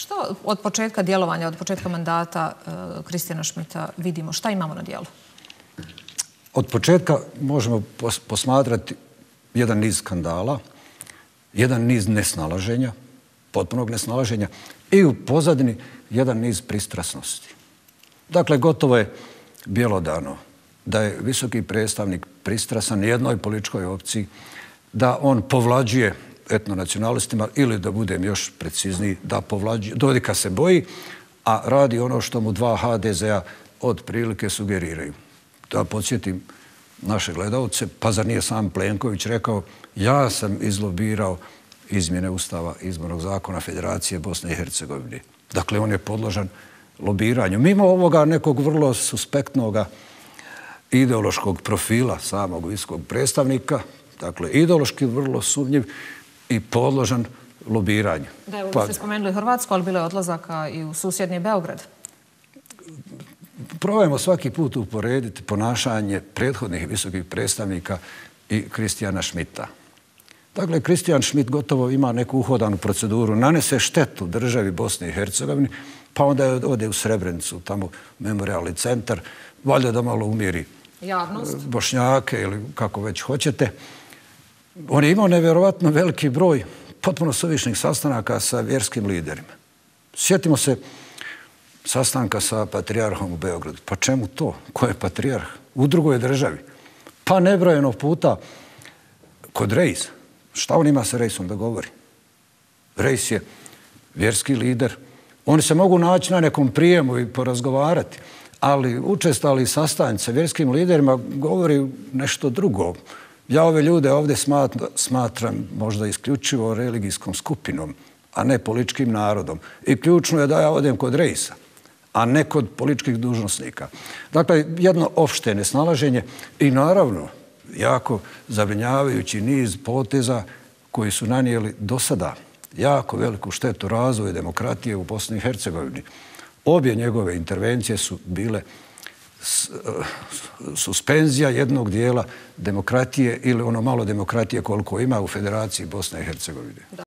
Što od početka djelovanja, od početka mandata eh, Kristijana Šmita vidimo? Šta imamo na dijelu? Od početka možemo posmatrati jedan niz skandala, jedan niz nesnalaženja, potpunog nesnalaženja i u pozadini jedan niz pristrasnosti. Dakle, gotovo je bjelodano da je visoki predstavnik pristrasan jednoj političkoj opciji, da on povlađuje etnonacionalistima ili da budem još precizniji, da povlađuje, Dodika se boji, a radi ono što mu dva HDZ-a od prilike sugeriraju. Da podsjetim naše gledalce, pa zar nije sam Plenković rekao ja sam izlobirao izmjene Ustava izbornog zakona Federacije Bosne i Hercegovine. Dakle, on je podložan lobiranju. Mimo ovoga nekog vrlo suspektnog ideološkog profila samog viskog predstavnika, dakle, ideološki vrlo sumnjiv i podložan lobiranju. Da, evo pa, ste spomenuli Hrvatsku, ali bilo je odlazaka i u susjedni Beograd. Probajmo svaki put uporediti ponašanje prethodnih visokih predstavnika i Kristijana Šmita. Dakle, Kristijan Šmit gotovo ima neku uhodanu proceduru, nanese štetu državi Bosne i Hercegovine, pa onda ode u Srebrenicu, tamo memorialni centar, valjda da malo umiri Javnost. bošnjake ili kako već hoćete. On je imao nevjerovatno veliki broj potpuno suvišnih sastanaka sa vjerskim liderima. Sjetimo se sastanka sa patrijarhom u Beogradu. Pa čemu to? Ko je patrijarh? U drugoj državi. Pa nebrojeno puta kod Rejsa. Šta on ima sa Rejsom da govori? Rejs je vjerski lider. Oni se mogu naći na nekom prijemu i porazgovarati, ali učestali sastanci sa vjerskim liderima govori nešto drugo. Ja ove ljude ovdje smatram možda isključivo religijskom skupinom, a ne političkim narodom. I ključno je da ja odem kod Rejsa, a ne kod političkih dužnostnika. Dakle, jedno opšte nesnalaženje i naravno jako zabrinjavajući niz poteza koji su nanijeli do sada jako veliku štetu razvoju demokratije u Bosni i Hercegovini. Obje njegove intervencije su bile Eh, suspenzija jednog dijela demokratije ili ono malo demokratije koliko ima u Federaciji Bosne i Hercegovine.